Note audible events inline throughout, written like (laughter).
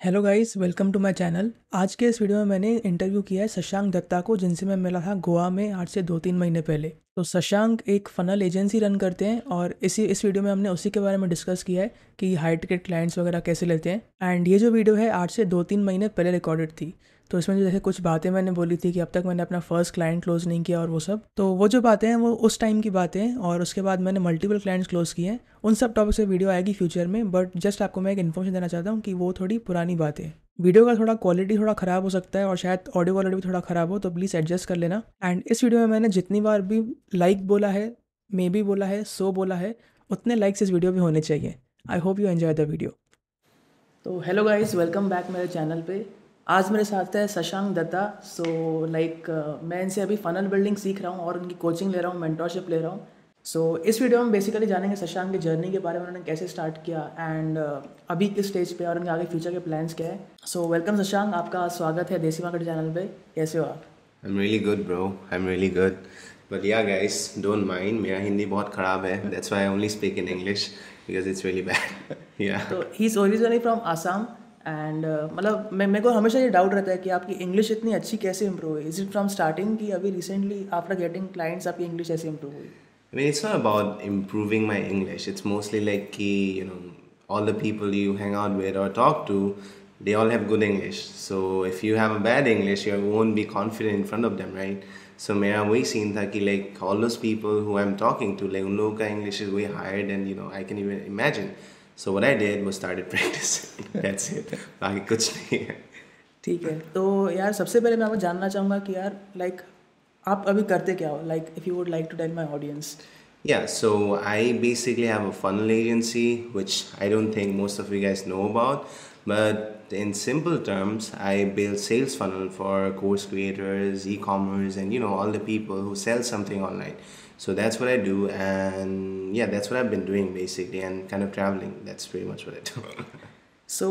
Hello guys welcome to my channel आज के इस वीडियो में मैंने इंटरव्यू किया है शशांक दत्ता को, जिनसे मैं मिला था गोवा में आज से दो तीन महीने पहले। तो शशांक एक फ़नल एजेंसी रन करते हैं और इसी, इस वीडियो में हमने उसी के बारे में डिस्कस किया है कि हाई टिकट क्लाइंट्स वगैरह कैसे लेते हैं। एंड ये जो वीडियो है आज से दो तीन महीने पहले रिकॉर्डेड थी। तो इसमें जो जैसे कुछ बातें मैंने बोली थी कि अब तक मैंने अपना फ़र्स्ट क्लाइंट क्लोज नहीं किया और वो सब तो वो जो बातें हैं, वो उस टाइम की बातें हैं और उसके बाद मैंने मल्टीपल क्लाइंट्स क्लोज किए हैं। उन सब टॉपिक से वीडियो आएगी फ्यूचर में बट जस्ट आपको मैं एक इन्फॉर्मेशन देना चाहता हूँ कि वो थोड़ी पुरानी बात है। वीडियो का थोड़ा क्वालिटी थोड़ा ख़राब हो सकता है और शायद ऑडियो क्वालिटी भी थोड़ा ख़राब हो तो प्लीज़ एडजस्ट कर लेना। एंड इस वीडियो में मैंने जितनी बार भी लाइक बोला है मे बी बोला है सो बोला है, उतने लाइक्स इस वीडियो में होने चाहिए। I hope you enjoy the video तो हेलो गाइज़ वेलकम बैक मेरे चैनल पे। आज मेरे साथ है Shashank Datta. So so, like like, uh, मैं इनसे अभी फनल बिल्डिंग सीख रहा हूँ और उनकी कोचिंग ले रहा हूँ मेंटोरशिप ले रहा हूँ। सो so, इस वीडियो में बेसिकली जानेंगे शशांक की जर्नी के बारे में उन्होंने कैसे स्टार्ट किया एंड uh, अभी किस स्टेज पे और उनके आगे फ्यूचर के प्लान्स क्या है। सो वेलकम शशांक आपका स्वागत है देसी मार्केट चैनल पे। कैसे हो आप? I am really good bro I am really good but yeah guys don't mind मेरा हिंदी बहुत ख़राब है. That's why I only speak in English because it's really bad yeah तो he is originally from Assam and मतलब मैं मेरे को हमेशा ये डाउट रहता है कि आपकी इंग्लिश इतनी अच्छी कैसे इंप्रूव हुई इज़ इट फ्रॉम स्टार्टिंग कि अभी रिसेंटली आफ्टर गेटिंग क्लाइंट्स आपकी इंग्लिश ऐसे इंप्रूव हुई I mean, it's not about improving my English. It's mostly like, you know, all the people you hang out with or talk to, they all have good English. So if you have a bad English, you won't be confident in front of them, right? So मेरा वही scene था कि like all those people who I'm talking to, like उन लोगों का English is way higher than you know I can even imagine. So what I did was started practicing. That's it. बाकी कुछ नहीं है. ठीक है तो यार सबसे पहले मैं आपको जानना चाहूँगा कि यार लाइक आप अभी करते क्या हो like if you would like to tell my audience Yeah, so I basically have a funnel agency, which I don't think most of you guys know about. But in simple terms, I build sales funnel for course creators, e-commerce, and you know all the people who sell something online. so that's what i do and yeah that's what i've been doing basically and kind of traveling. That's pretty much what i do. (laughs) So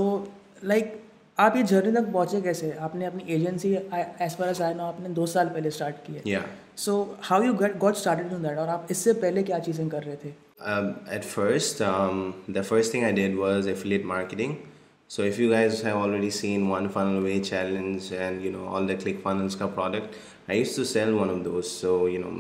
like आप ये journey तक पहुंचे कैसे? आपने अपनी agency as far as I know आपने दो साल पहले स्टार्ट की है so how you get got started in that और आप इससे पहले क्या चीज़ें कर रहे थे? At first the first thing I did was affiliate marketing So if you guys have already seen One Funnel Away Challenge and you know all the ClickFunnels product, I used to sell one of those. So you know,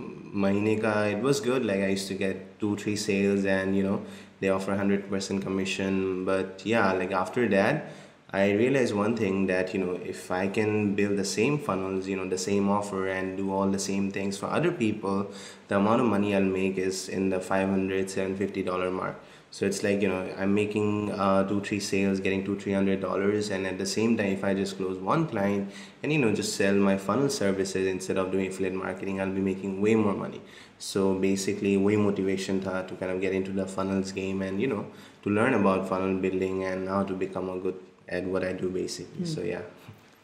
mahine ka it was good. Like I used to get two, three sales, and you know they offer hundred percent commission. But yeah, like after that, I realized one thing that you know if I can build the same funnels, you know the same offer and do all the same things for other people, the amount of money I'll make is in the 500 750 dollar mark So it's like you know I'm making uh, two three sales, getting two three hundred dollars, and at the same time, if I just close one client and you know just sell my funnel services instead of doing affiliate marketing, I'll be making way more money. So basically, way motivation tha to kind of get into the funnels game and you know to learn about funnel building and how to become a good at what I do basically. So yeah.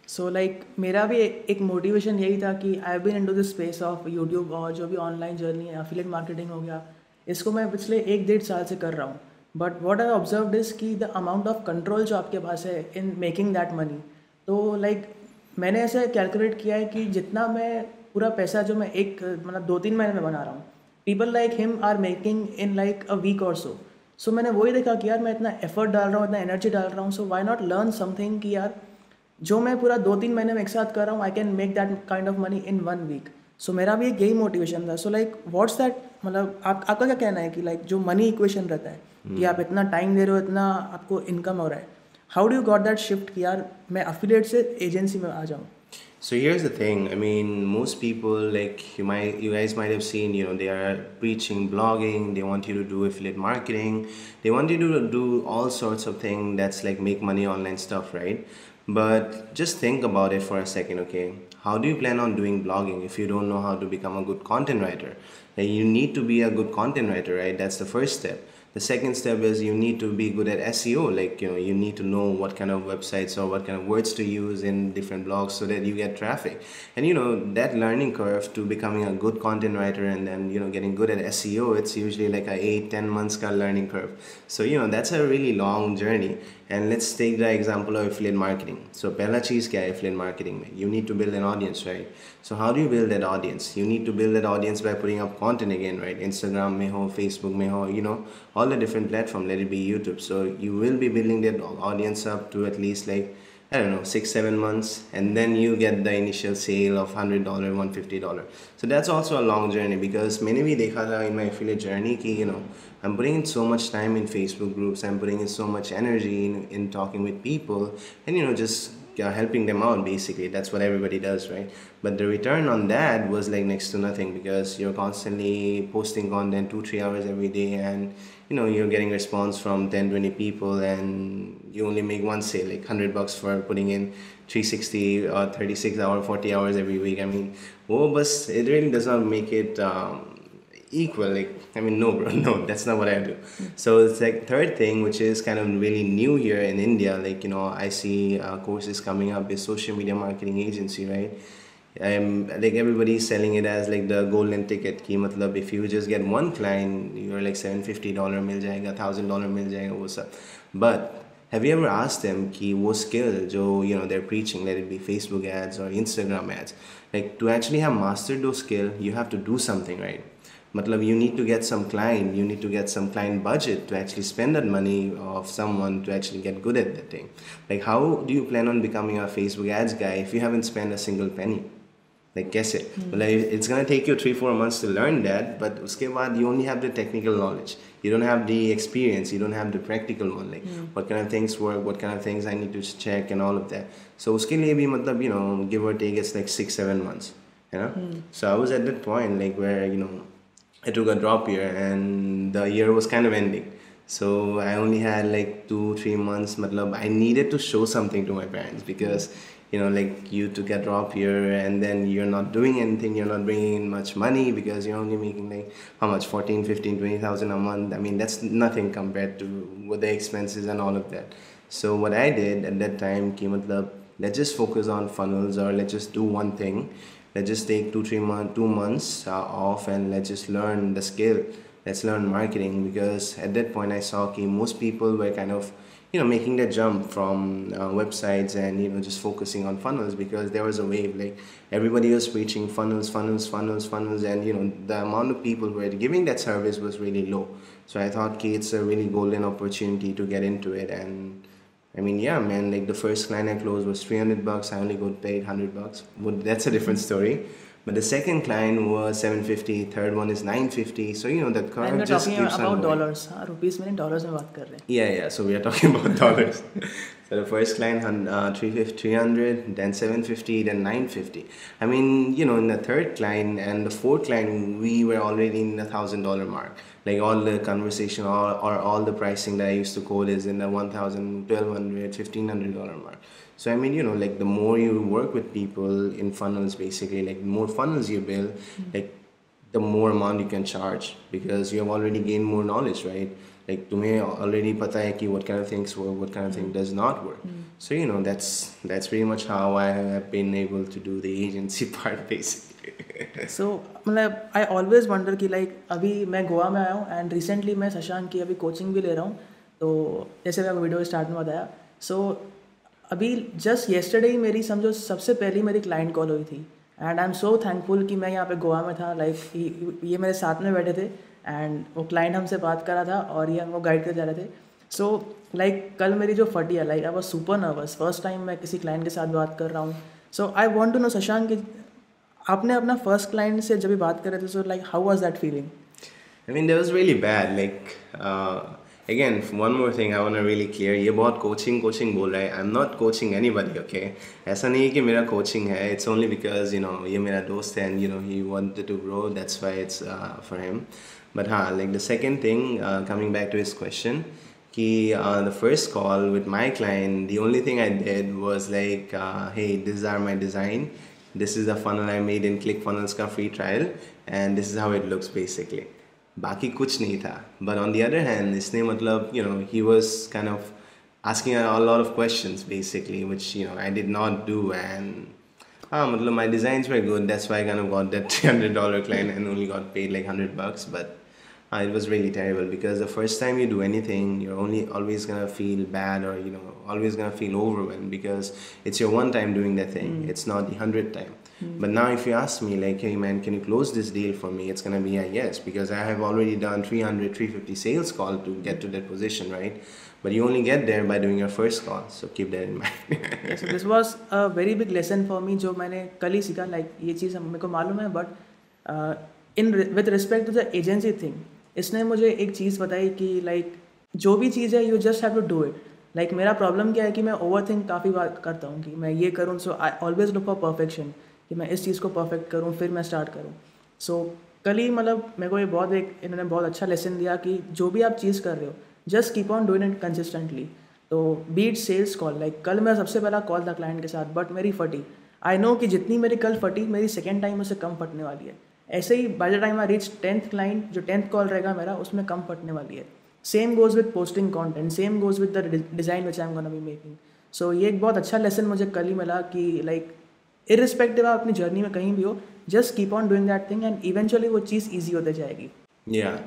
So like मेरा भी एक motivation यही था कि आई बिन इन to the space of YouTube और जो भी online journey है अफिलेट मार्केटिंग हो गया इसको मैं पिछले एक डेढ़ साल से कर रहा हूँ। But what I observe is कि द अमाउंट ऑफ़ कंट्रोल जो आपके पास है इन मेकिंग दैट मनी तो लाइक like, मैंने ऐसे कैलकुलेट किया है कि जितना मैं पूरा पैसा जो मैं एक मतलब दो तीन महीने में बना रहा हूँ people like him are making in like a week और सो सो मैंने वही देखा कि यार मैं इतना एफर्ट डाल रहा हूँ इतना एनर्जी डाल रहा हूँ so why not learn something कि यार जो मैं पूरा दो तीन महीने में एक साथ कर रहा हूँ I can make that kind of money in one week so so, मेरा भी एक यही मोटिवेशन था सो लाइक व्हाट्स दैट मतलब आप आपका क्या कहना है कि लाइक like, जो मनी इक्वेशन रहता है hmm. कि आप इतना टाइम दे रहे हो इतना आपको इनकम हो रहा है how do you got that shift कि यार मैं अफिलिएट से एजेंसी में आ जाऊँ So here's the thing. I mean, most people like you might, you guys might have seen. You know, they are preaching blogging. They want you to do affiliate marketing. They want you to do all sorts of things that's like make money online stuff, right? But just think about it for a second, okay? How do you plan on doing blogging if you don't know how to become a good content writer? Like, you need to be a good content writer, right? That's the first step the second step is you need to be good at seo like you know you need to know what kind of websites or what kind of words to use in different blogs so that you get traffic and you know that learning curve to becoming a good content writer and then you know getting good at seo it's usually like a 8 10 months kind of learning curve so you know that's a really long journey and let's take the example of affiliate marketing. So pehla cheez kya hai affiliate marketing you need to build an audience right? So how do you build that audience? You need to build that audience by putting up content again right? Instagram mein ho facebook mein ho you know all the different platform let it be youtube. So you will be building that audience up to at least like I don't know, six, seven months, and then you get the initial sale of $100, $150. So that's also a long journey because many we dekha in my affiliate journey ki, you know, I'm putting in so much time in Facebook groups, I'm putting in so much energy in, in talking with people and, you know, just uh, helping them out basically. That's what everybody does, right? But the return on that was like next to nothing because you're constantly posting content two, three hours every day and you know you're getting response from 10 20 people and you only make one sale like 100 bucks for putting in 360 or 36 hour 40 hours every week i mean oh but it really does not make it um, equal like i mean no bro (laughs) no that's not what i do. So it's like third thing which is kind of really new here in india like you know i see uh, courses coming up with social media marketing agency right? Um, like everybody's selling it as like the golden ticket ki matlab if you just get one client you're like 750 dollar mil jayega 1000 dollar mil jayega wo sab. But have you ever asked them ki wo skill jo you know they're preaching let it be facebook ads or instagram ads? Like to actually have mastered those skill you have to do something right matlab you need to get some client you need to get some client budget to actually spend that money of someone to actually get good at that thing like how do you plan on becoming a facebook ads guy if you haven't spent a single penny like guess it mm. like it's gonna take you three four months to learn that but uske baad you only have the technical knowledge you don't have the experience you don't have the practical one like mm. what kind of things work what kind of things i need to check and all of that so uske liye bhi matlab you know give or take it's like six seven months you know mm. so i was at that point like where you know i took a drop year and the year was kind of ending. So i only had like two three months matlab i needed to show something to my parents because you know like you took a drop here and then you're not doing anything you're not bringing in much money because you're only making like how much 14 15 20000 a month. I mean that's nothing compared to what the expenses and all of that. So what i did at that time ki matlab, let's just focus on funnels or let's just do one thing let's just take two three months two months uh, off and let's just learn the skill. Let's learn marketing because at that point i saw ki most people were kind of you know making that jump from uh, websites and you know just focusing on funnels because there was a wave like everybody was preaching funnels funnels funnels funnels and you know the amount of people who were giving that service was really low. So i thought okay, it's a really golden opportunity to get into it and I mean, yeah, man, like the first client I closed was 300 bucks. I only got paid 100 bucks. Well, that's a different story. But the second client was 750, third one is 950. So, you know, that car just gives keeps about on dollars. Huh? Rupees meaning dollars. Mein baat kar rahe. Yeah, yeah. So, we are talking (laughs) about dollars so the first client uh, 300, then 750, then 950. I mean, you know, in the third client and the fourth client, we were already in the thousand dollar mark. Like all the conversation or, or all the pricing that I used to code is in the 1000, 1200, 1500 dollar mark. So I mean, you know, like the more you work with people in funnels, basically, like the more funnels you build, mm-hmm. like the more amount you can charge because you have already gained more knowledge, right? Like to me, already pata hai ki what kind of things work, what kind of thing does not work. Mm-hmm. So you know, that's that's pretty much how I have been able to do the agency part, basically. So मतलब I always wonder कि like अभी मैं गोवा में आया हूँ and recently मैं शशांक की अभी कोचिंग भी ले रहा हूँ तो जैसे मैं वीडियो स्टार्ट में बताया सो अभी जस्ट येस्टरडे ही मेरी समझो सबसे पहली मेरी क्लाइंट कॉल हुई थी and I am so thankful कि मैं यहाँ पे गोवा में था लाइक ये मेरे साथ में बैठे थे एंड वो क्लाइंट हमसे बात कर रहा था और ये हम वो गाइड कर जा रहे थे। सो so, लाइक like, कल मेरी जो फटी है like I was super nervous first time मैं किसी क्लाइंट के साथ बात कर रहा हूँ। So I want to know Shashank आपने अपना फ़र्स्ट क्लाइंट से जब भी बात कर रहे थे so like how was that feeling I mean they was really bad like again one more thing I want really clear ये बहुत कोचिंग कोचिंग बोल रहा है। I am not coaching anybody okay ऐसा नहीं है कि मेरा कोचिंग है। It's only because you know ये मेरा दोस्त है and you know he want to grow that's why it's for him but हाँ like the second thing uh, coming back to his question कि uh, the first call with my client the only thing I did was like uh, hey these are my design this is the funnel I made in ClickFunnels का free trial and this is how it looks basically बाकी कुछ नहीं था but on the other hand इसने मतलब you know he was kind of asking a lot of questions basically which you know I did not do and ah मतलब my designs were good that's why I kind of got that (laughs) $300 client and only got paid like 100 bucks but Uh, it was really terrible because the first time you do anything, you're only always gonna feel bad or you know always gonna feel overwhelmed because it's your one time doing that thing. It's not the hundredth time. But now if you ask me like, hey man, can you close this deal for me? It's gonna be a yes because I have already done 300, 350 sales call to get to that position, right? But you only get there by doing your first call. So keep that in (laughs) mind. so this was a very big lesson for me जो मैंने कल ही सीखा like ये चीज़ मेरे को मालूम है but in with respect to the agency thing इसने मुझे एक चीज़ बताई कि लाइक जो भी चीज़ है you just have to do it like मेरा प्रॉब्लम क्या है कि मैं ओवर थिंक काफ़ी बार करता हूँ कि मैं ये करूँ so I always look for perfection कि मैं इस चीज़ को परफेक्ट करूँ, फिर मैं स्टार्ट करूँ. सो कल ही मतलब मेरे को ये बहुत एक, इन्होंने बहुत अच्छा लेसन दिया कि जो भी आप चीज़ कर रहे हो just keep on doing it consistently तो बीट सेल्स कॉल लाइक कल मेरा सबसे पहला कॉल था क्लाइंट के साथ बट मेरी फटी. आई नो कि जितनी मेरी कल फटी, मेरी सेकेंड टाइम उससे कम फटने वाली है. ऐसे ही by the time I reach tenth client जो टेंथ कॉल रहेगा मेरा, उसमें कम पटने वाली है। Same goes with posting content same goes with the design which I am gonna be making so ये एक बहुत अच्छा लेसन मुझे कल ही मिला कि लाइक इरिस्पेक्टिव आप अपनी जर्नी में कहीं भी हो just keep on doing that thing and eventually वो चीज़ ईजी होते जाएगी। Yeah.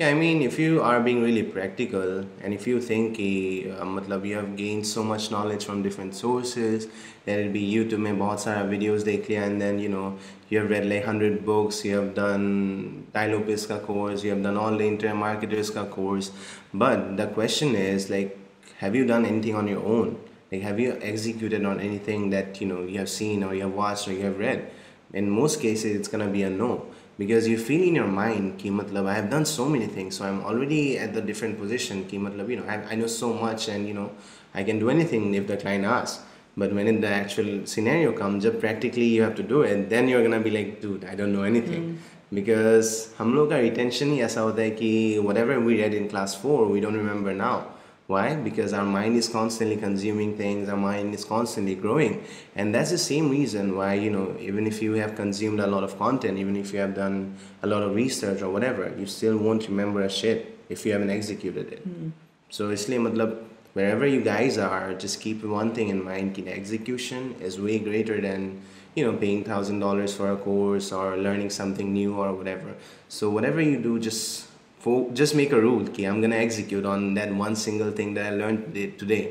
Yeah, I mean, if you are being really practical and if you think कि uh, मतलब you have gained so much knowledge from different sources, let it be YouTube में बहुत सारा videos देख लिया and then you know you have read like 100 books, you have done Tai Lopez का course, you have done all the internet marketers का course, but the question is like, have you done anything on your own? Like, have you executed on anything that you know you have seen or you have watched or you have read? In most cases, it's gonna be a no because you feel in your mind कि मतलब I have done so many things, so I'm already at the different position कि मतलब you know I, I know so much and you know I can do anything if the client asks. But when in the actual scenario comes, जब practically you have to do it, then you're gonna be like, dude, I don't know anything. Because हम लोग का retention ही ऐसा होता है कि whatever we read in class four, we don't remember now. Why? Because our mind is constantly consuming things, our mind is constantly growing. And that's the same reason why, you know, even if you have consumed a lot of content, even if you have done a lot of research or whatever, you still won't remember a shit if you haven't executed it. So इसलिए मतलब wherever you guys are, just keep one thing in mind कि the execution is way greater than you know paying thousand dollars for a course or learning something new or whatever. So whatever you do, just for just make a rule okay i'm gonna execute on that one single thing that i learned today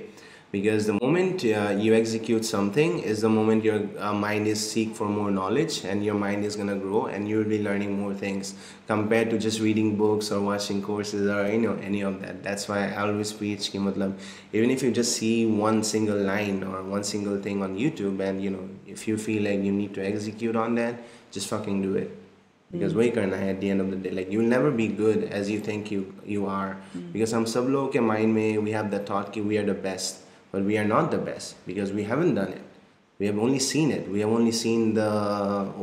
because the moment uh, you execute something is the moment your uh, mind is seek for more knowledge and your mind is going to grow and you will be learning more things compared to just reading books or watching courses or you know any of that. That's why i always preach ki even if you just see one single line or one single thing on youtube and you know if you feel like you need to execute on that just fucking do it because वही करना है at the end of the day like you'll never be good as you think you you are because हम सब लोगों के mind में we have the thought कि we are the best but we are not the best because we haven't done it we have only seen it we have only seen the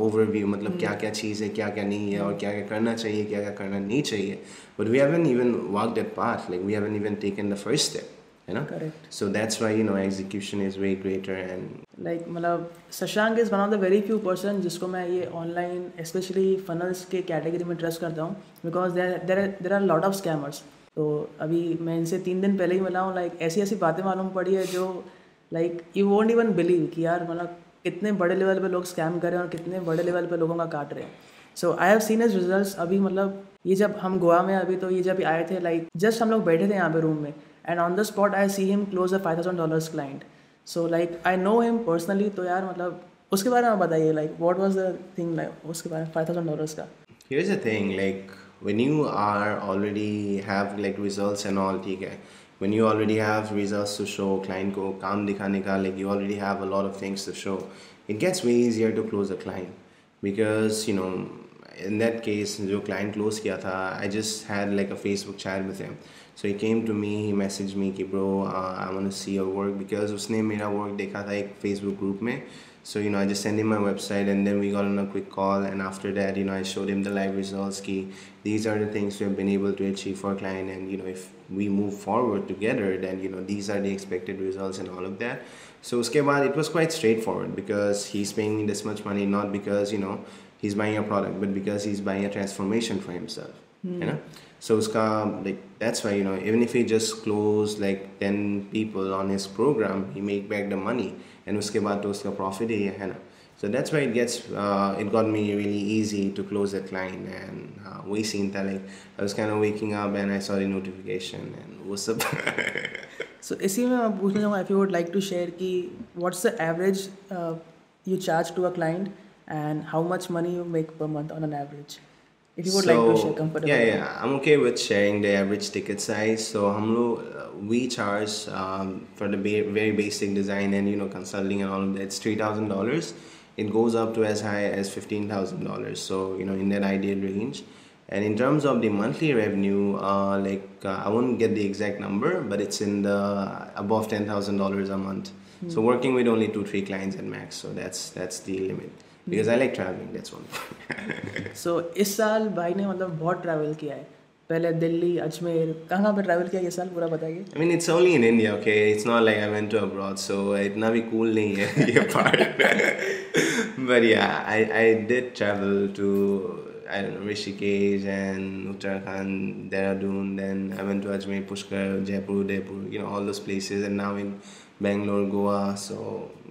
overview मतलब क्या क्या चीज़ है क्या क्या नहीं है और क्या क्या करना चाहिए क्या क्या करना नहीं चाहिए but we haven't even walked that path like we haven't even taken the first step You know Correct. so that's why you know execution is way greater and like मतलब Shashank is one of the very few person जिसको मैं ये online specially funnels के category में trust करता हूँ because there there are lot of scammers तो अभी मैं इनसे तीन दिन पहले ही मिला हूँ लाइक ऐसी ऐसी बातें मालूम पड़ी है जो like you won't even believe कि यार मतलब कितने बड़े लेवल पे लोग स्कैम कर रहे हैं और कितने बड़े लेवल पे लोगों का काट रहे हैं। So I have seen is result अभी मतलब ये जब हम गोवा में अभी तो ये जब आए थे लाइक जस्ट हम लोग बैठे थे यहाँ पे रूम में and on the spot I see him close a five thousand dollars client so like I know him personally तो यार मतलब उसके बारे में बताइए like what was the thing like उसके बारे में फाइव थाउजेंड डॉलर्स का Here's the thing, like when you are already have like results and all, ठीक है when you already have results to show client को काम दिखाने का like you already have a lot of things to show it gets way easier to close a client because you know in that case जो client close किया था I just had like a Facebook chat with him so he came to me he messaged me कि bro uh, I want to see your work because उसने मेरा work देखा था एक Facebook group में so you know I just sent him my website and then we got on a quick call and after that you know I showed him the live results key these are the things we have been able to achieve for our client and you know if we move forward together then you know these are the expected results and all of that so uske baad it was quite straightforward because he's paying me this much money not because you know he's buying a product but because he's buying a transformation for himself mm. you hmm. know? So uska, like that's why you know even if he just close like 10 people on his program he make back the money and uske baad to uska profit hai hai na? So that's why it gets uh, it got me really easy to close that client and uh, we seen that like I was kind of waking up and I saw the notification and WhatsApp? (laughs) So इसी में मैं पूछना चाहूँगा if you would like to share कि what's the average uh, you charge to a client and how much money you make per month on an average? If you would so, like to share comfortably. yeah yeah i'm okay with sharing the average ticket size. So hum uh, we charge um, for the ba- very basic design and you know consulting and all of that it's $3000 it goes up to as high as $15000 so you know in that ideal range. And in terms of the monthly revenue uh, like uh, i won't get the exact number but it's in the above $10000 a month. Mm-hmm. so working with only two three clients at max so that's that's the limit because I like travelling that's all so इस साल भाई ने मतलब बहुत travel किया है। पहले दिल्ली अजमेर कहाँ पर ट्रैवल किया ये साल पूरा बताइए? I mean it's only in India okay it's not like I went to abroad so इतना भी कूल नहीं है ये part but yeah I I did travel to I don't know Rishikesh and Uttarakhand Dehradun then I went to Ajmer Pushkar Jaipur Udaipur you know all those places. And now in Bangalore, Goa so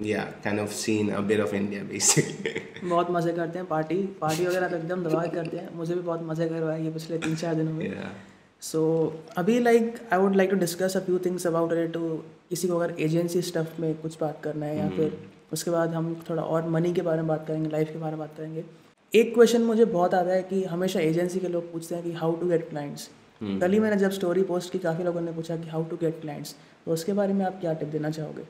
yeah, kind of seen a bit of India basically. (laughs) बहुत मज़े करते हैं party party वगैरह तो एकदम दबा करते हैं मुझे भी बहुत मज़े करवाए ये पिछले तीन चार दिनों में yeah. सो so, अभी like I would like to discuss a few things about it to किसी को अगर एजेंसी स्टफ़ में कुछ बात करना है या hmm. फिर उसके बाद हम थोड़ा और मनी के बारे में बात करेंगे लाइफ के बारे में बात करेंगे एक क्वेश्चन मुझे बहुत आता है कि हमेशा एजेंसी के लोग पूछते हैं कि हाउ टू गेट क्लाइंट्स कल ही मैंने जब स्टोरी पोस्ट की काफ़ी लोगों ने पूछा कि हाउ टू गेट क्लाइंट्स तो उसके बारे में आप क्या टिप देना चाहोगे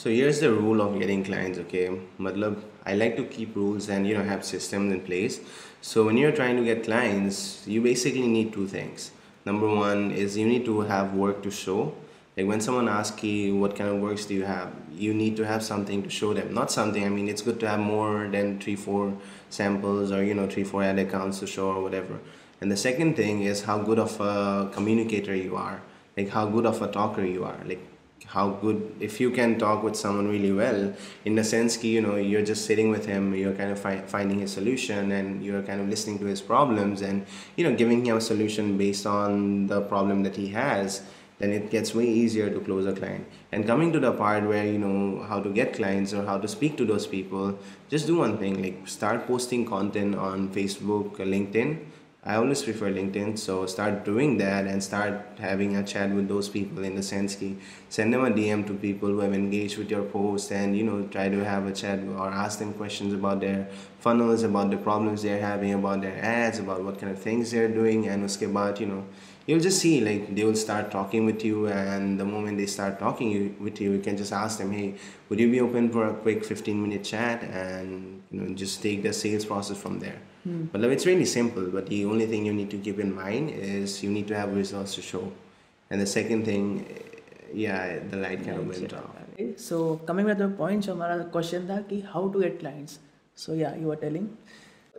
So here's the rule of getting clients, okay? Matlab, I like to keep rules and you know have systems in place. So when you're trying to get clients, you basically need two things. Number one is you need to have work to show. Like when someone asks you what kind of works do you have, you need to have something to show them. Not something. I mean, it's good to have more than three, four samples or you know three, four ad accounts to show or whatever. And the second thing is how good of a communicator you are like how good of a talker you are like how good if you can talk with someone really well in the sense that you know you're just sitting with him you're kind of fi- finding a solution and you're kind of listening to his problems and you know giving him a solution based on the problem that he has then it gets way easier to close a client. And coming to the part where you know how to get clients or how to speak to those people just do one thing like start posting content on facebook linkedin I always prefer LinkedIn, so start doing that and start having a chat with those people in the sense that send them a DM to people who have engaged with your post and you know try to have a chat or ask them questions about their funnels, about the problems they're having, about their ads, about what kind of things they're doing, and uske baad, you know you'll just see like they will start talking with you and the moment they start talking with you you can just ask them hey would you be open for a quick 15 minute chat? and you know just take the sales process from there Hmm. But it's really simple. But the only thing you need to keep in mind is you need to have results to show. And the second thing, yeah, the light kind of went off. So coming back to the point, so my question था कि how to get clients. So yeah, you were telling.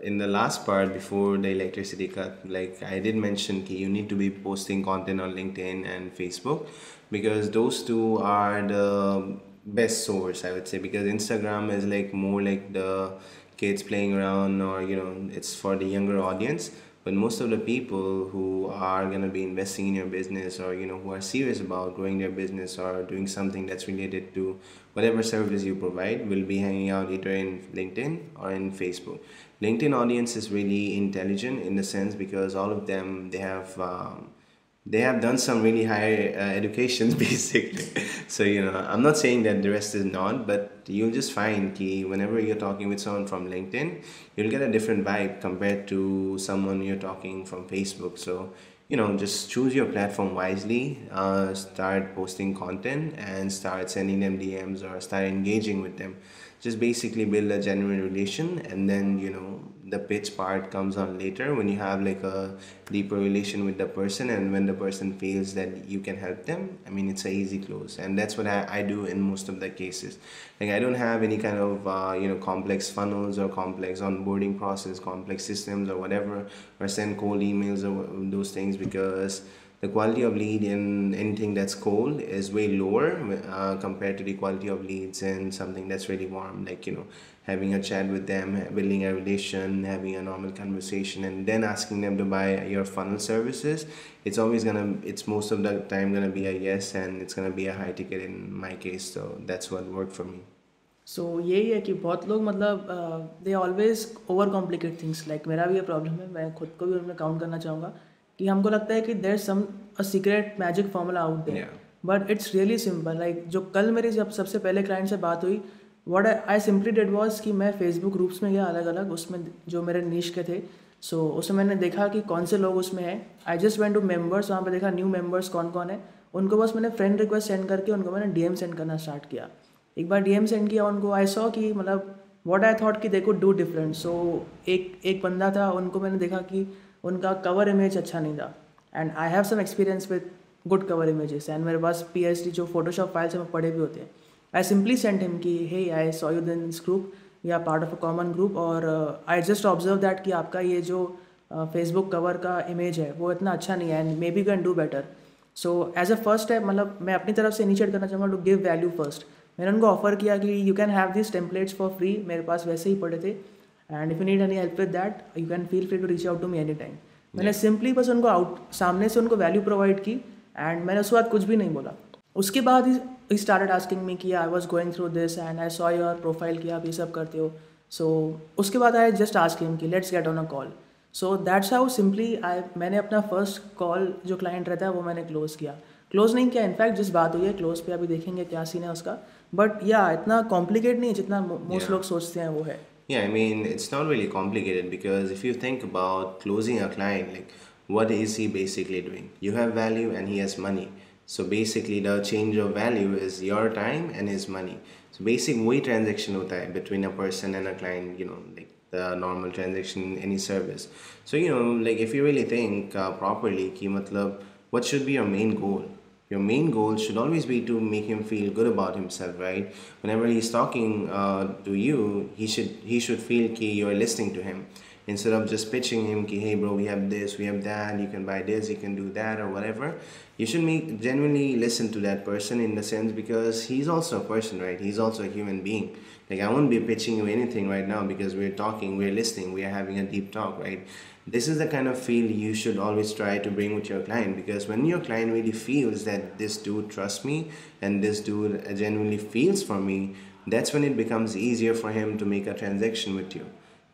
In the last part before the electricity cut, like I did mention, ki you need to be posting content on LinkedIn and Facebook because those two are the best source, I would say. Because Instagram is like more like the kids playing around or you know it's for the younger audience. But most of the people who are going to be investing in your business or you know who are serious about growing their business or doing something that's related to whatever service you provide will be hanging out either in linkedin or in facebook. Linkedin audience is really intelligent in the sense because all of them they have um, they have done some really high uh, educations (laughs) basically. So you know i'm not saying that the rest is not but you'll just find key whenever you're talking with someone from linkedin you'll get a different vibe compared to someone you're talking from facebook. So you know just choose your platform wisely uh, start posting content and start sending them dms or start engaging with them. Just basically build a genuine relation and then you know the pitch part comes on later when you have like a deeper relation with the person and when the person feels that you can help them. I mean it's a easy close and that's what i, I do in most of the cases. Like i don't have any kind of uh, you know complex funnels or complex onboarding process complex systems or whatever or send cold emails or those things because the quality of lead in anything that's cold is way lower uh, compared to the quality of leads in something that's really warm like you know having a chat with them building a relation having a normal conversation and then asking them to buy your funnel services it's always gonna it's most of the time gonna be a yes and it's gonna be a high ticket in my case so that's what worked for me so so, यही है कि बहुत लोग मतलब they always over complicate things like मेरा भी ये problem है मैं खुद को भी उनमें काउंट करना चाहूँगा कि हमको लगता है कि there some a secret magic formula out there but it's really simple like जो कल मेरी जब सबसे पहले क्लाइंट से बात हुई what I simply did was कि मैं फेसबुक ग्रुप्स में गया अलग अलग उसमें जो मेरे नीच के थे। सो so, उसमें मैंने देखा कि कौन से लोग उसमें हैं। I just went to members वहाँ पे देखा न्यू मेंबर्स कौन कौन है। उनको बस मैंने फ्रेंड रिक्वेस्ट सेंड करके उनको मैंने डीएम सेंड करना स्टार्ट किया। एक बार डीएम सेंड किया उनको आई सॉ कि मतलब वॉट आई थॉट कि they could do different so एक एक बंदा था उनको मैंने देखा कि उनका कवर इमेज अच्छा नहीं था। And I have some experience with good cover images and मेरे पास पी जो फोटोशॉप फाइल्स में पढ़े भी होते हैं। आई सिंपली सेंट हिम कि hey I saw you in this group या part of a common group और आई जस्ट ऑब्ज़र्व दैट कि आपका ये जो फेसबुक uh, कवर का इमेज है वो इतना अच्छा नहीं है and maybe can do better so as a first step मतलब मैं अपनी तरफ़ से इनिशिएट करना चाहूँगा टू गिव वैल्यू फ़र्स्ट मैंने उनको ऑफ़र किया कि you can have this templates for free मेरे पास वैसे ही पड़े थे. And if you need any help with that you can feel free to reach out to me any time मैंने सिंपली बस उनको आउट सामने से उनको वैल्यू प्रोवाइड की एंड मैंने उसके बाद कुछ भी नहीं बोला. उसके बाद ही स्टार्टेड आस्किंग मी कि I was going through this and I saw your profile कि आप ये सब करते हो. सो so, उसके बाद आई जस्ट आस्क हिम कि let's get on a call so that's how simply I मैंने अपना फ़र्स्ट कॉल जो क्लाइंट रहता है वो मैंने क्लोज किया। क्लोज नहीं किया इनफैक्ट जिस बात हुई है क्लोज पे अभी देखेंगे क्या सीन है उसका। बट या इतना कॉम्प्लिकेट नहीं है जितना मोस्ट लोग सोचते हैं वो है। Yeah, I mean, it's not really complicated because if you think about closing a client, like what is he basically doing? You have value and he has money. So basically the change of value is your time and his money. So basic way transaction hota hai between a person and a client, you know, like the normal transaction any service. So, you know, like if you really think uh, properly, ki matlab, what should be your main goal? your main goal should always be to make him feel good about himself right whenever he's talking uh, to you he should he should feel ki you're listening to him instead of just pitching him ki hey bro we have this we have that you can buy this you can do that or whatever you should make genuinely listen to that person in the sense because he's also a person right? He's also a human being. Like i won't be pitching you anything right now because we're talking we're listening we are having a deep talk right? This is the kind of feel you should always try to bring with your client because when your client really feels that this dude trusts me and this dude genuinely feels for me that's when it becomes easier for him to make a transaction with you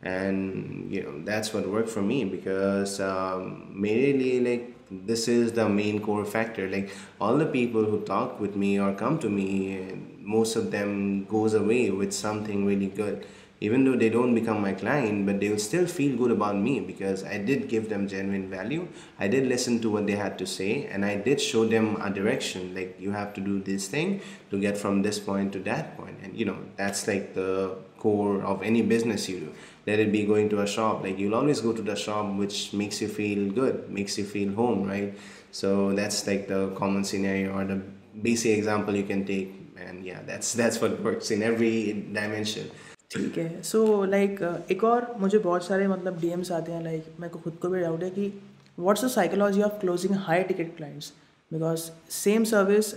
and you know that's what worked for me because um, mainly like this is the main core factor. Like all the people who talk with me or come to me most of them goes away with something really good. Even though they don't become my client but they will still feel good about me because i did give them genuine value. I did listen to what they had to say and i did show them a direction. Like you have to do this thing to get from this point to that point. And you know that's like the core of any business you do let it be going to a shop like you'll always go to the shop which makes you feel good makes you feel home right so that's like the common scenario or the basic example you can take and yeah that's that's (laughs) what works in every dimension ठीक है so like एक और मुझे बहुत सारे मतलब D आते हैं लाइक मेरे को खुद को भी डाउट है कि what's the psychology of closing high ticket clients because same service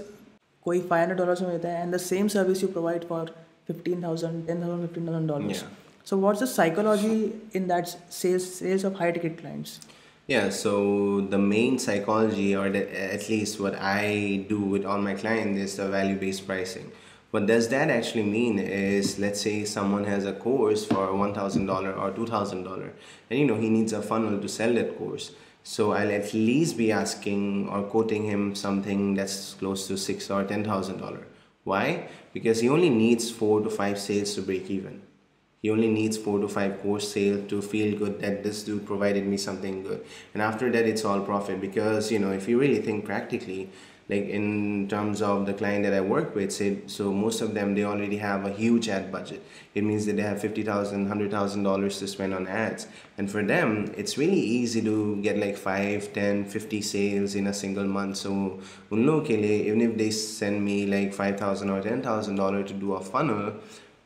कोई फाइव हंड्रेड डॉलर्स में देता है and the same service you provide for fifteen thousand ten thousand fifteen thousand dollars so what's the psychology in that sales sales of high ticket clients? Yeah, so the main psychology, or the, at least what I do with all my clients, is the value based pricing. What does that actually mean is, let's say someone has a course for one thousand dollar or two thousand dollar, and you know he needs a funnel to sell that course. So I'll at least be asking or quoting him something that's close to six or ten thousand dollar. Why? Because he only needs four to five sales to break even he only needs four to five course sales to feel good that this dude provided me something good. And after that, it's all profit because, you know, if you really think practically, like in terms of the client that I work with, say, so most of them, they already have a huge ad budget. It means that they have $50,000, $100,000 to spend on ads. And for them, it's really easy to get like 5, 10, 50 sales in a single month. So even if they send me like 5000 or $10,000 to do a funnel,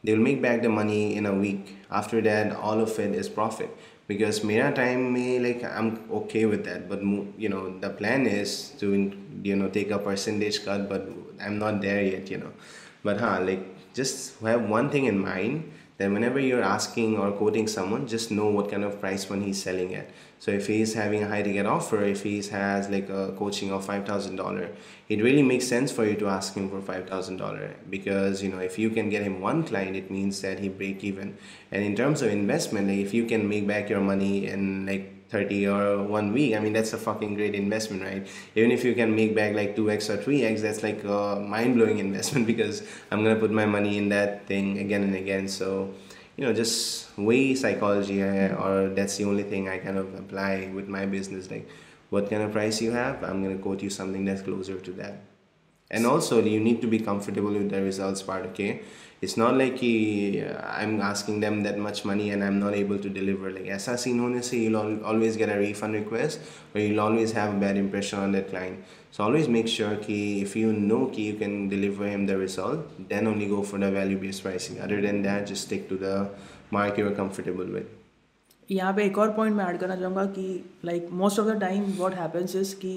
they'll make back the money in a week. After that, all of it is profit because mera time may like I'm okay with that but you know the plan is to you know take a percentage cut but I'm not there yet you know but huh like just have one thing in mind then whenever you're asking or quoting someone, just know what kind of price point he's selling at. So if he's having a high ticket offer, if he has like a coaching of five thousand dollar, it really makes sense for you to ask him for five thousand dollar. Because you know if you can get him one client, it means that he break even. And in terms of investment, like if you can make back your money in like 30 or one week i mean that's a fucking great investment right? Even if you can make back like 2x or 3x that's like a mind-blowing (laughs) investment because i'm gonna put my money in that thing again and again. So you know just way psychology or that's the only thing i kind of apply with my business. Like what kind of price you have i'm going to quote you something that's closer to that and also you need to be comfortable with the results part okay it's not like he, uh, i'm asking them that much money and i'm not able to deliver like ऐसा scene होने से you'll always get a refund request or you'll always have a bad impression on that client so always make sure कि if you know कि you can deliver him the result then only go for the value based pricing other than that just stick to the mark you're comfortable with यहाँ पे एक और point मैं add करना चाहूँगा कि like most of the time what happens is कि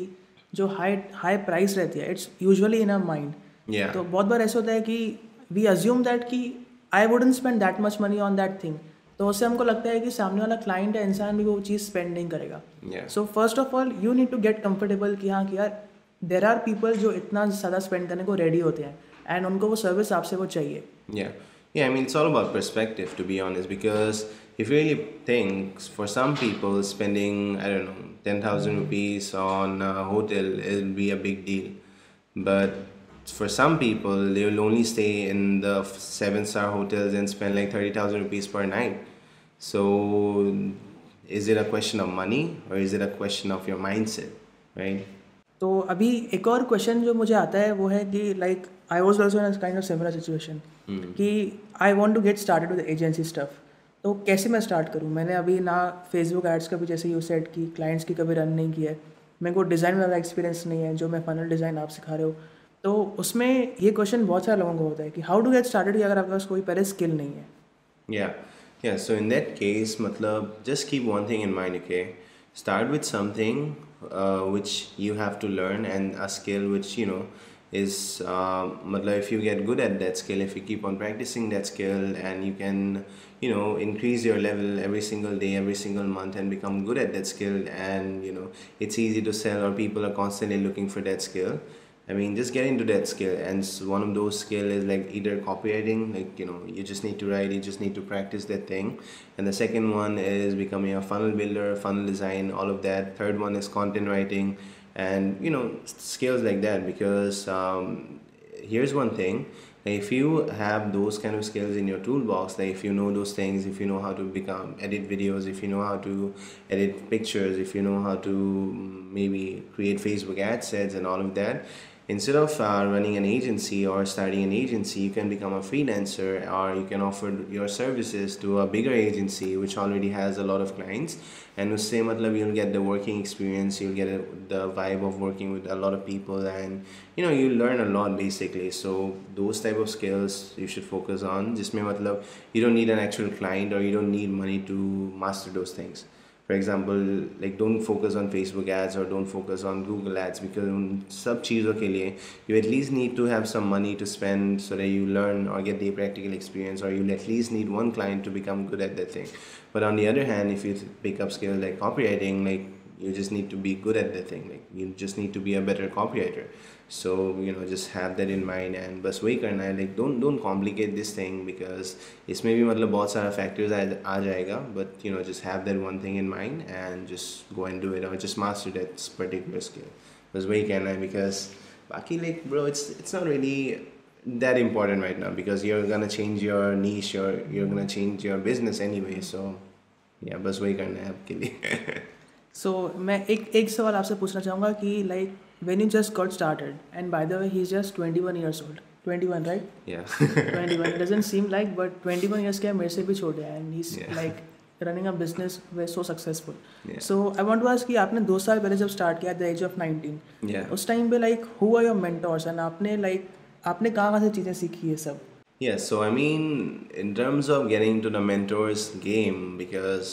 जो हाई हाई प्राइस रहती है it's usually in a mind तो बहुत बार ऐसा होता है कि वी अज्यूम दैट कि I wouldn't spend that much money on that thing तो उससे हमको लगता है कि सामने वाला क्लाइंट है इंसान भी वो चीज़ स्पेंड नहीं करेगा. So first of all you need to get comfortable कि हाँ कि यार देर आर पीपल जो इतना ज़्यादा स्पेंड करने को रेडी होते हैं एंड उनको वो सर्विस आपसे वो चाहिए. Yeah. Yeah i mean it's all about perspective to be honest because if you really think for some people spending i don't know 10000 rupees on a hotel it'll be a big deal but for some people they will only stay in the seven star hotels and spend like 30000 rupees per night so is it a question of money or is it a question of your mindset right तो अभी एक और question जो मुझे आता है वो है कि like I was also in kind of similar situation कि I want to get started with agency stuff तो कैसे मैं स्टार्ट करूँ? मैंने अभी ना फेसबुक एड्स का भी जैसे यू सेट की क्लाइंट्स की कभी रन नहीं किया है। मेरे को डिज़ाइन वाला एक्सपीरियंस नहीं है जो मैं फनल डिज़ाइन आप सिखा रहे हो। तो उसमें ये क्वेश्चन बहुत सारे लोगों को होता है कि हाउ टू गेट स्टार्टेड अगर आपके पास कोई पहले स्किल नहीं है? Yeah yeah so in that case मतलब just keep one thing in mind start with something uh, which you have to learn and a skill which you know is uh, if you get good at that skill if you keep on practicing that skill and you can you know increase your level every single day every single month and become good at that skill and you know it's easy to sell or people are constantly looking for that skill. I mean, just get into that skill, and one of those skill is like either copywriting, like you know, you just need to write, you just need to practice that thing, and the second one is becoming a funnel builder, funnel design, all of that. Third one is content writing, and you know, skills like that. Because um, here's one thing: if you have those kind of skills in your toolbox, like if you know those things, if you know how to become edit videos, if you know how to edit pictures, if you know how to maybe create Facebook ad sets and all of that instead of uh, running an agency or starting an agency you can become a freelancer or you can offer your services to a bigger agency which already has a lot of clients. And with same matlab you'll get the working experience you'll get a, the vibe of working with a lot of people and you know you learn a lot basically. So those type of skills you should focus on. Just matlab you don't need an actual client or you don't need money to master those things for example like don't focus on facebook ads or don't focus on google ads because उन सब चीज़ों के लिए you at least need to have some money to spend so that you learn or get the practical experience or you at least need one client to become good at that thing but on the other hand if you pick up skills like copywriting like you just need to be good at the thing like you just need to be a better copywriter So you know just have that in mind and बस वही करना है। Like don't don't complicate this thing because इसमें भी मतलब बहुत सारा factors आ, जाएगा। But you know just have that one thing in mind and just go and do it just master that's particular skill बस वही कहना है बिकॉज़ बाकी like bro it's it's not really that important right ना because you are gonna change your niche your you are gonna change your business anyway so yeah बस वही करना है आपके लिए। सो (laughs) so, मैं एक एक सवाल आपसे पूछना चाहूँगा कि like you just got started and by the way he is just twenty one years old twenty one right twenty (laughs) one (laughs) doesn't seem like but twenty one years के मेरे से भी छोटे हैं and he like running a business way so successful so I want to ask कि आपने दो साल पहले जब स्टार्ट किया द एज ऑफ नाइनटीन उस टाइम पे like who are your mentors and आपने लाइक आपने कहाँ कहाँ से चीज़ें सीखी है सब Yes, so I mean, in terms of getting into the mentors game, because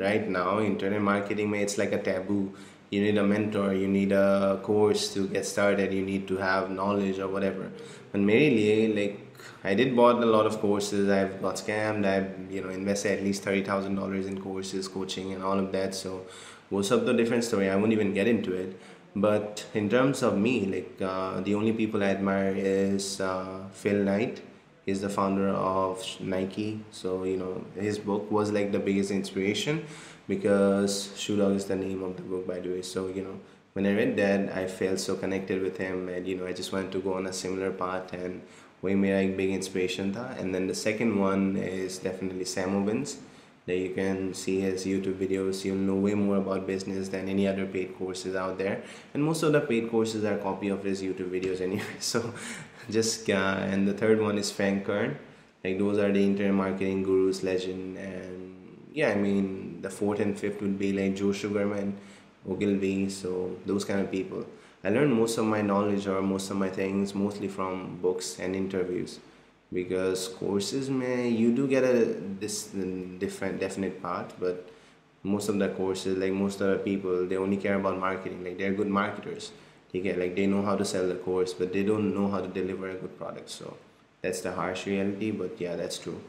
right now internet marketing it's like a taboo you need a mentor you need a course to get started you need to have knowledge or whatever but mainly like I did bought a lot of courses. I've got scammed. I've you know invested at least thirty thousand dollars in courses, coaching, and all of that. So most of the different story. I won't even get into it. But in terms of me, like uh, the only people I admire is uh, Phil Knight. He's the founder of Nike. So you know his book was like the biggest inspiration because Shoe Dog is the name of the book, by the way. So you know when I read that, I felt so connected with him, and you know I just wanted to go on a similar path and वही मेरा एक big inspiration था and then the second one is definitely Sam Ovens that you can see his YouTube videos you'll know way more about business than any other paid courses out there and most of the paid courses are copy of his YouTube videos anyway (laughs) so just uh, and the third one is Frank Kern like those are the internet marketing gurus legend and yeah I mean the fourth and fifth would be like Joe Sugarman Ogilvy so those kind of people. I learned most of my knowledge or most of my things mostly from books and interviews because courses may you do get a this different definite part but most of the courses like most of the people they only care about marketing. Like they're good marketers. You get like they know how to sell the course but they don't know how to deliver a good product. So that's the harsh reality but yeah that's true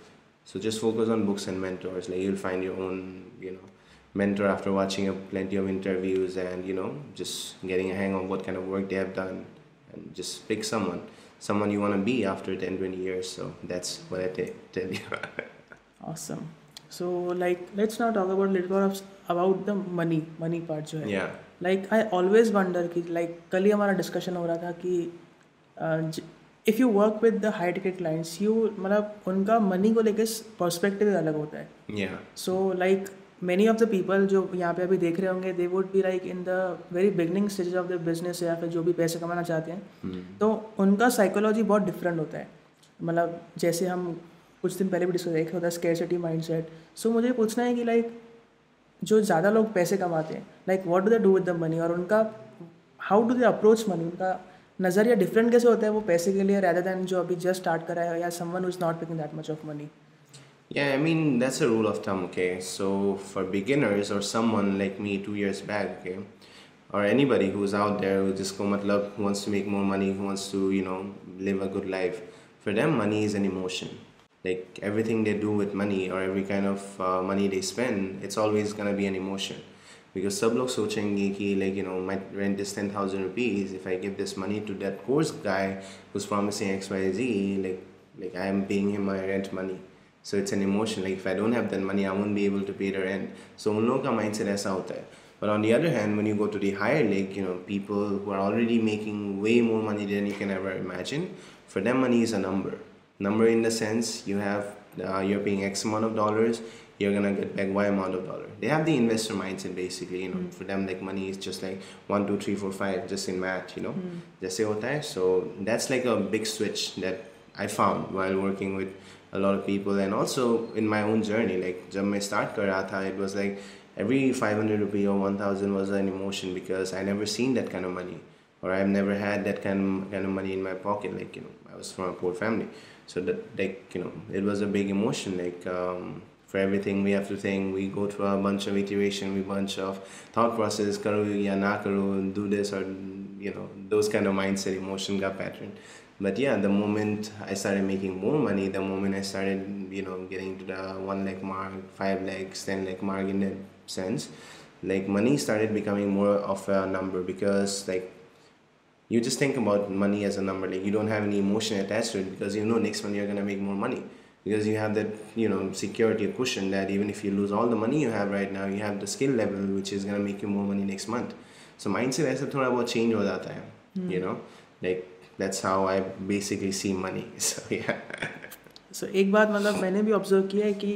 so just focus on books and mentors like you'll find your own you know mentor after watching a, plenty of interviews and you know just getting a hang of what kind of work they have done and just pick someone someone you want to be after 10 20 years so that's what i t- tell you awesome so like let's now talk about a little bit about the money money part जो है yeah like I always wonder कि like कल ही हमारा discussion हो रहा था कि if you work with the high ticket clients you मतलब उनका मनी को लेकर पर्सपेक्टिव अलग होता है। So like many of the people जो यहाँ पे अभी देख रहे होंगे they would be like in the very beginning stage of the business या फिर जो भी पैसे कमाना चाहते हैं hmm. तो उनका साइकोलॉजी बहुत डिफरेंट होता है। मतलब जैसे हम कुछ दिन पहले भी डिस्कस देखे होता है स्केरसिटी माइंड सेट सो मुझे पूछना है कि लाइक जो ज़्यादा लोग पैसे कमाते हैं like what do they do with the money और उनका how do they approach money उनका नज़रिया डिफरेंट कैसे होता है वो पैसे के लिए रैदर दैन जो अभी जस्ट स्टार्ट करा है या someone is not picking that much of money Yeah, I mean, that's a rule of thumb, okay? So, for beginners or someone like me two years back, okay, or anybody who's out there who just who wants to make more money, who wants to, you know, live a good life, for them, money is an emotion. Like everything they do with money or every kind of uh, money they spend, it's always gonna be an emotion. Because सब लोग सोचेंगे कि like you know my rent is ten thousand rupees. If I give this money to that course guy who's promising X Y Z, like like I am paying him my rent money. So it's an emotion. Like if I don't have that money, I won't be able to pay the rent. So उन लोगों का mindset ऐसा होता है. But on the other hand, when you go to the higher league, you know, people who are already making way more money than you can ever imagine, for them money is a number. Number in the sense you have, uh, you're paying X amount of dollars, you're gonna get back Y amount of dollar. They have the investor mindset basically, you know. Mm. For them, like money is just like one, two, three, four, five, just in math, you know. Mm. जैसे होता है. So that's like a big switch that I found while working with a lot of people and also in my own journey like जब मैं start कर रहा था it was like every 500 rupee or 1000 was an emotion because I never seen that kind of money or I've never had that kind of, kind of money in my pocket like you know I was from a poor family so that like you know it was a big emotion like um, for everything we have to think. We go through a bunch of iteration we bunch of thought process karo ya na karo do this or you know those kind of mindset emotion got pattern but yeah the moment i started making more money the moment i started you know getting to the one lakh mark five lakhs, ten lakh mark in that sense like money started becoming more of a number because like you just think about money as a number. Like you don't have any emotion attached to it because you know next month you're to make more money because you have that you know security cushion that even if you lose all the money you have right now you have the skill level which is going to make you more money next month so mindset ऐसा थोड़ा बहुत change हो जाता है mm. you know like that's how I basically see money (laughs) so yeah so एक बात मतलब मैंने भी ऑब्जर्व किया है कि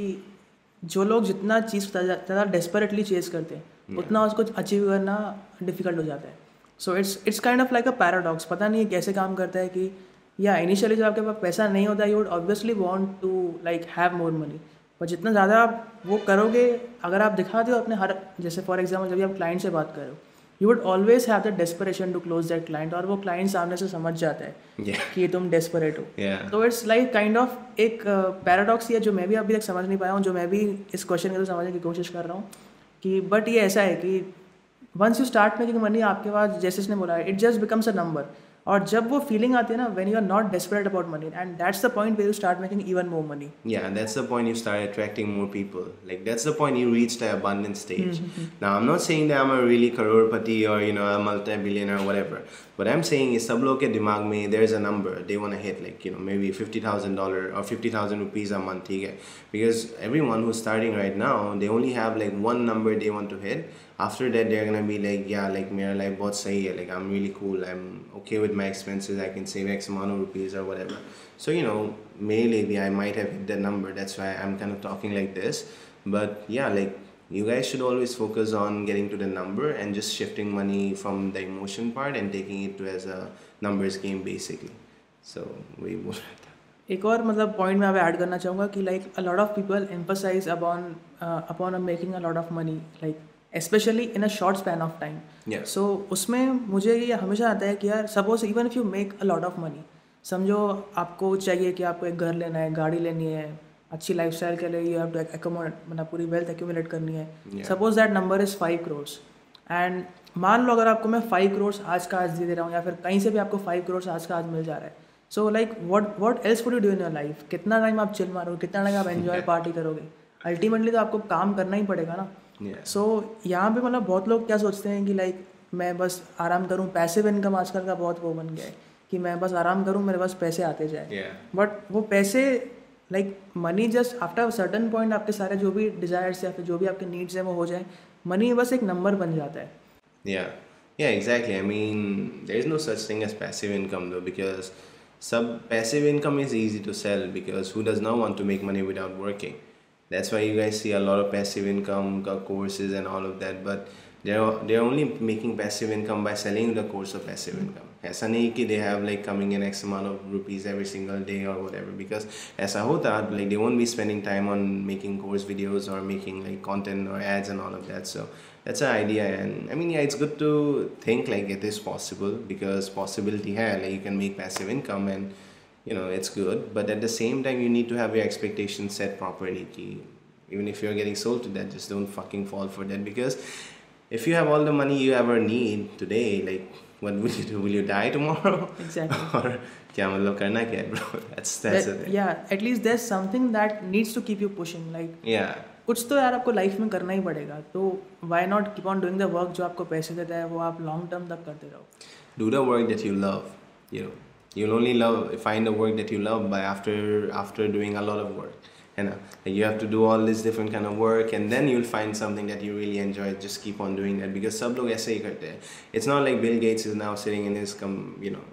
जो लोग जितना चीज़ ज़्यादा डेस्परेटली चेज करते हैं yeah. उतना उसको अचीव करना डिफिकल्ट हो जाता है so it's it's kind of like a paradox पता नहीं कैसे काम करता है कि या इनिशियली जब आपके पास पैसा नहीं होता you would obviously want to like have more money पर जितना ज़्यादा आप वो करोगे अगर आप दिखाते हो अपने हर जैसे फॉर एग्ज़ाम्पल जब भी आप क्लाइंट से बात करो you would always have the desperation to close that client और वो क्लाइंट सामने से समझ जाता है yeah. कि तुम डेस्परेट हो। तो इट्स लाइक काइंड ऑफ़ एक पैराडॉक्स uh, है जो मैं भी अभी तक समझ नहीं पाया हूँ जो मैं भी इस क्वेश्चन को तो समझने की कोशिश कर रहा हूँ कि बट ये ऐसा है कि once you start making money आपके पास जैसे इसने बोला it just becomes a number और जब वो फीलिंग आती है ना when you are not desperate about money and that's the point where you start making even more money Yeah, that's the point you start attracting more people. Like that's the point you reach the abundant stage. Now I'm not saying that I'm a really crorepati or you know a multi-billionaire or whatever. What I'm saying is सब लोग के दिमाग में there's a number they want to hit like you know maybe fifty thousand dollar or fifty thousand rupees a month ठीक है because everyone who's starting right now they only have like one number they want to hit. After that they're gonna be like yeah like मेरा life बहुत सही है like I'm really cool I'm okay with my expenses I can save X amount of rupees or whatever. So you know maybe I might have hit the number. That's why I'm kind of talking like this. But yeah, like you guys should always focus on getting to the number and just shifting money from the emotion part and taking it to as a numbers game basically. So वही (laughs) बोल रहा था. एक और मतलब point मैं यहाँ पे ऐड करना चाहूँगा कि like a lot of people emphasise upon upon making a lot of money like especially in a short span of time. So उसमें मुझे ये हमेशा आता है कि यार suppose even if you make a lot of money समझो आपको चाहिए कि आपको एक घर लेना है गाड़ी लेनी है अच्छी लाइफ स्टाइल के लिए यू हैव टू एकोमोडेट मतलब पूरी वेल्थ एक्यूमुलेट करनी है। Suppose that number is five crores and मान लो अगर आपको मैं फाइव करोर्स आज का आज दे दे रहा हूँ या फिर कहीं से भी आपको फाइव करोर्स आज का आज मिल जा रहा है। So like what what else would you do in your life कितना टाइम आप चिल मारोगे? कितना टाइम आप एन्जॉय पार्टी (laughs) करोगे? अल्टीमेटली तो आपको काम करना ही पड़ेगा ना। सो यहाँ पे मतलब बहुत लोग क्या सोचते हैं कि लाइक मैं बस आराम करूँ पैसे इनकम आजकल का बहुत वो बन गया है कि मैं बस आराम करूँ मेरे पास पैसे आते जाए। बट वो पैसे like money just after certain point आपके सारे जो भी डिजायर्स या फिर जो भी आपके नीड्स हैं वो हो जाए। मनी बस एक नंबर बन जाता है। Yeah yeah exactly I mean there is no such thing as passive income though because सब passive income is easy to sell because who does now want to make money without working That's why you guys see a lot of passive income co- courses and all of that. But they're they're only making passive income by selling the course of passive income. ऐसा नहीं कि they have like coming in X amount of rupees every single day or whatever. Because ऐसा होता like they won't be spending time on making course videos or making like content or ads and all of that. So that's an idea and i mean yeah it's good to think like it is possible because possibility hai like you can make passive income and you know it's good but at the same time you need to have your expectations set properly ki even if you're getting sold to that just don't fucking fall for that because if you have all the money you ever need today like what will you do will you die tomorrow (laughs) Exactly. or क्या मतलब करना क्या है bro (laughs) that's that's the thing या at least there something that needs to keep you pushing like yeah कुछ तो यार आपको लाइफ में करना ही पड़ेगा तो why not keep on doing the work जो आपको पैसे देता है वो आप लॉन्ग टर्म तक करते रहो do the work that you love you know you'll only love find the work that you love by after after doing a lot of work you know like you have to do all this different kind of work and then you'll find something that you really enjoy just keep on doing that because सब लोग ऐसे ही करते हैं it's not like Bill Gates is now sitting in his com, you know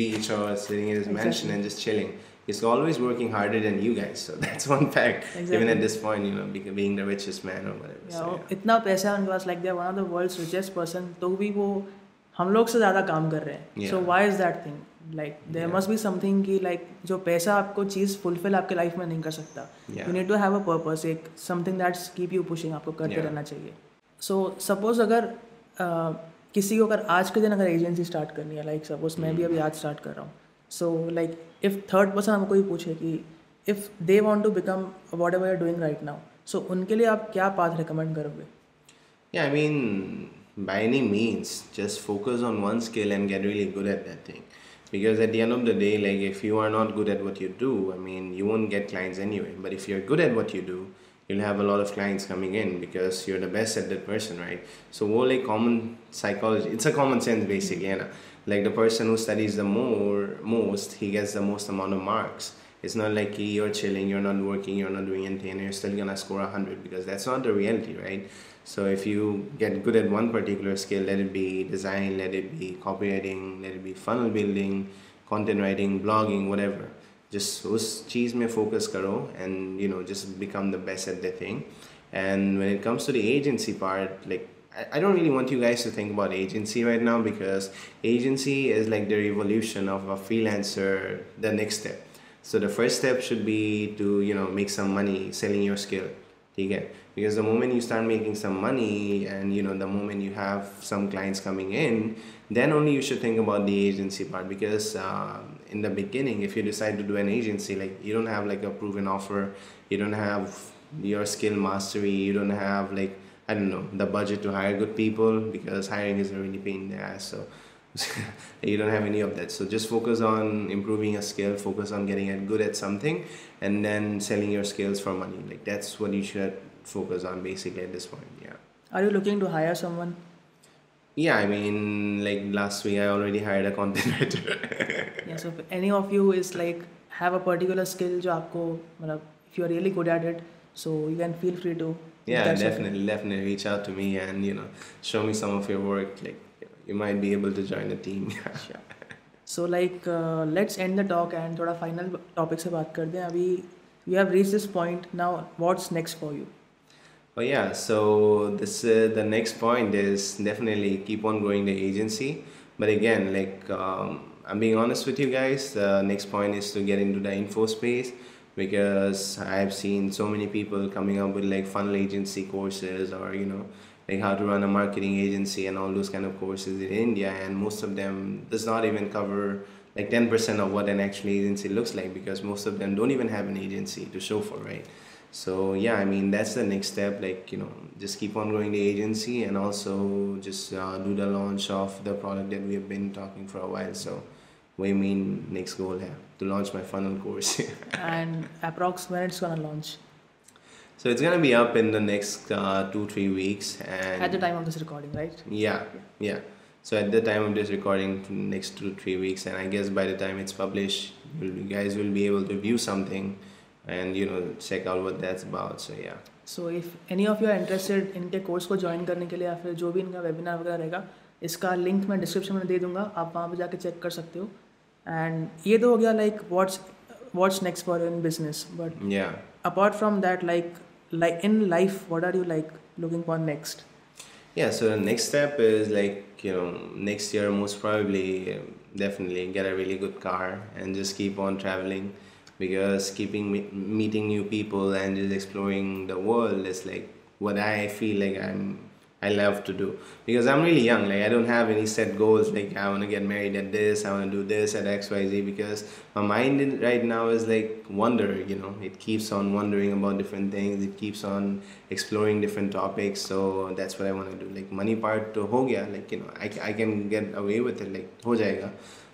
beach or sitting in his mansion Exactly. and just chilling he's always working harder than you guys so (laughs) that's one fact even Exactly. at this point you know being, being the richest man or whatever या so, वो yeah. इतना पैसा है उनके पास like they one of the world's richest person तो भी वो हम लोग से ज़्यादा काम कर रहे हैं Yeah. So Y is that thing Like Yeah. Must be something कि लाइक जो पैसा आपको चीज़ फुलफिल आपके लाइफ में नहीं कर सकता you need to have a purpose एक something that's keep you pushing आपको करते Yeah. रहना चाहिए सो so, सपोज़ अगर uh, किसी को अगर आज के दिन अगर एजेंसी स्टार्ट करनी है लाइक like, सपोज़ मैं भी अभी आज स्टार्ट कर रहा हूँ so like if third person हमको कोई पूछे कि if they want to become whatever doing right now so उनके लिए आप क्या पाथ रिकमेंड करोगे Yeah, I mean, by any means, just focus on one skill and get really good at that thing. Because at the end of the day, like if you are not good at what you do, I mean, you won't get clients anyway. But if you're good at what you do, you'll have a lot of clients coming in because you're the best at that person, right? So, more like common psychology, it's a common sense basically, know. Like the person who studies the more most, he gets the most amount of marks. It's not like you're chilling, you're not working, you're not doing anything, and you're still gonna score a hundred because that's not the reality, right? So if you get good at one particular skill, let it be design, let it be copywriting, let it be funnel building, content writing, blogging, whatever. Just उस चीज़ में focus करो and you know just become the best at the thing. And when it comes to the agency part, like I, I don't really want you guys to think about agency right now because agency is like the revolution of a freelancer, the next step. So the first step should be to you know make some money selling your skill. ठीक है because the moment you start making some money and you know the moment you have some clients coming in then only you should think about the agency part because uh, in the beginning if you decide to do an agency like you don't have like a proven offer you don't have your skill mastery you don't have like i don't know the budget to hire good people because hiring is a really pain in the ass so (laughs) you don't have any of that. So just focus on improving your skill focus on getting good at something and then selling your skills for money. Like that's what you should focus on basically at this point yeah. Are you looking to hire someone? Yeah i mean like last week i already hired a content (laughs) writer. Yeah so if any of you is like have a particular skill jo aapko if you are really good at it so you can feel free to. Yeah definitely definitely reach out to me and you know show me some of your work like you might be able to join the team. (laughs) Sure. so like uh, let's end the talk and thoda final topic se baat kar dein abhi you have reached this point. Now what's next for you? Oh yeah. So this uh, the next point is definitely keep on growing the agency. But again like um, i'm being honest with you guys. The next point is to get into the info space because i've seen so many people coming up with like funnel agency courses or you know like how to run a marketing agency and all those kind of courses in India, and most of them does not even cover like 10% of what an actual agency looks like because most of them don't even have an agency to show for, right? So yeah, I mean that's the next step. Like you know, just keep on growing the agency and also just uh, do the launch of the product that we have been talking for a while. So, we mean next goal yeah to launch my funnel course. (laughs) and approx when it's gonna launch? So it's gonna be up in the next uh, two three weeks. And at the time of this recording, right? Yeah, yeah. So at the time of this recording, next two three weeks, and I guess by the time it's published, you guys will be able to view something, and you know check out what that's about. So yeah. So if any of you are interested इनके course को join करने के लिए या फिर जो भी इनका वेबिनार वगैरह रहेगा इसका लिंक मैं डिस्क्रिप्शन में दे दूंगा आप वहाँ पे जाके चेक कर सकते हो एंड ये तो हो गया like what's what's next for in business but apart from that like like in life what are you like looking for next? Yeah so the next step is like you know next year most probably um, definitely get a really good car and just keep on traveling because keeping meeting new people and just exploring the world is like what i feel like i'm I love to do because I'm really young. Like I don't have any set goals. Like I want to get married at this. I want to do this at X Y Z because my mind right now is like wonder. You know, it keeps on wondering about different things. It keeps on exploring different topics. So that's what I want to do. Like money part to ho gaya. Like you know, I I can get away with it. Like ho jayega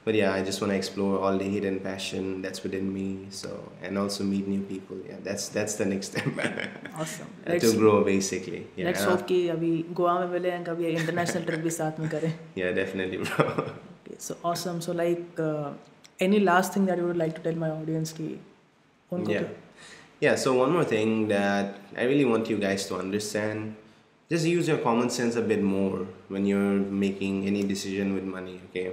but yeah i just want to explore all the hidden passion that's within me so and also meet new people. Yeah that's that's the next (laughs) step. Awesome. Let's, to grow basically. Yeah. let's hope ki abhi goa mein mile and kabhi international trip bhi sath mein kare. (laughs) Yeah definitely bro. Okay, so awesome. So like uh, any last thing that you would like to tell my audience ki unko yeah. yeah so one more thing that i really want you guys to understand. Just use your common sense a bit more when you're making any decision with money okay?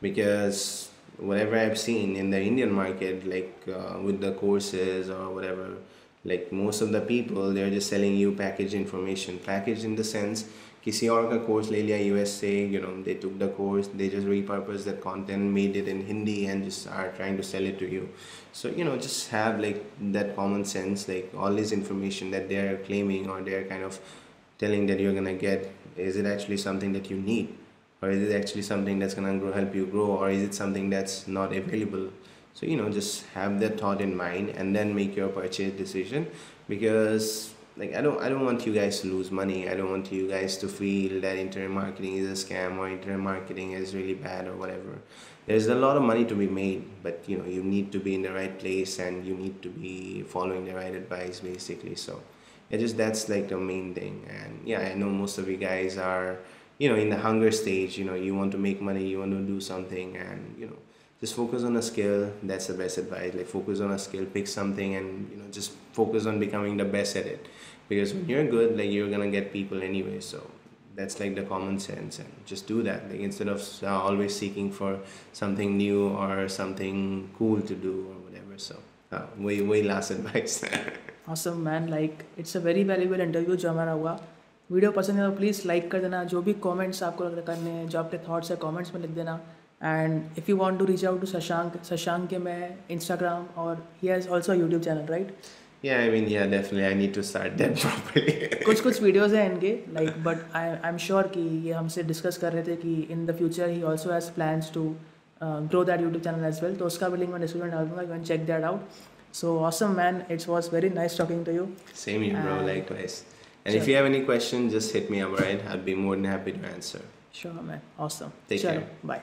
because whatever I've seen in the Indian market, like uh, with the courses or whatever, like most of the people they're just selling you package information. Package in the sense, किसी और का course ले लिया US से, you know, they took the course, they just repurposed that content, made it in Hindi, and just are trying to sell it to you. So you know, just have like that common sense, like all this information that they're claiming or they're kind of telling that you're gonna get, is it actually something that you need? Or is it actually something that's going to help you grow or is it something that's not available so you know just have that thought in mind and then make your purchase decision because like I don't I don't want you guys to lose money. I don't want you guys to feel that internet marketing is a scam or internet marketing is really bad or whatever. There's a lot of money to be made, but you know you need to be in the right place and you need to be following the right advice basically. So yeah, just that's like the main thing. And yeah, I know most of you guys are you know in the hunger stage you know you want to make money you want to do something and you know just focus on a skill that's the best advice. Like focus on a skill pick something and you know just focus on becoming the best at it. Because when you're good like you're gonna get people anyway so that's like the common sense and just do that. Like instead of uh, always seeking for something new or something cool to do or whatever. So uh, way way last (laughs) advice. Awesome man. Like it's a very valuable interview Jamarawa. Video पसंद है तो please like कर देना जो भी comments आपको लग करने हैं जो आपके थॉट्स है कमेंट्स में लिख देना। And if you want to reach out to Shashank Shashank के मैं इंस्टाग्राम और he has also YouTube channel right Yeah, I mean, yeah, definitely. I need to start that (laughs) properly. कुछ कुछ वीडियोस हैं इनके like but I I am sure कि ये हमसे डिस्कस कर रहे थे कि in the future he also has plans to grow that YouTube channel as well तो उसका भी लिंक मैं डिस्क्रिप्शन डाल दूँगा you can check that out so awesome man it's was very nice talking to you same you bro likewise And sure. if you have any questions, just hit me up, right? I'd be more than happy to answer. Sure, man. Awesome. Take sure. care. Bye.